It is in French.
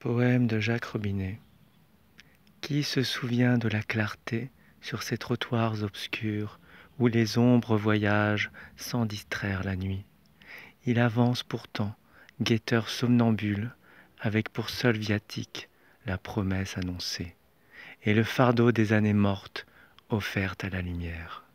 Poème de Jacques Robinet. Qui se souvient de la clarté sur ces trottoirs obscurs où les ombres voyagent sans distraire la nuit? Il avance pourtant, guetteur somnambule, avec pour seul viatique la promesse annoncée et le fardeau des années mortes offerte à la lumière.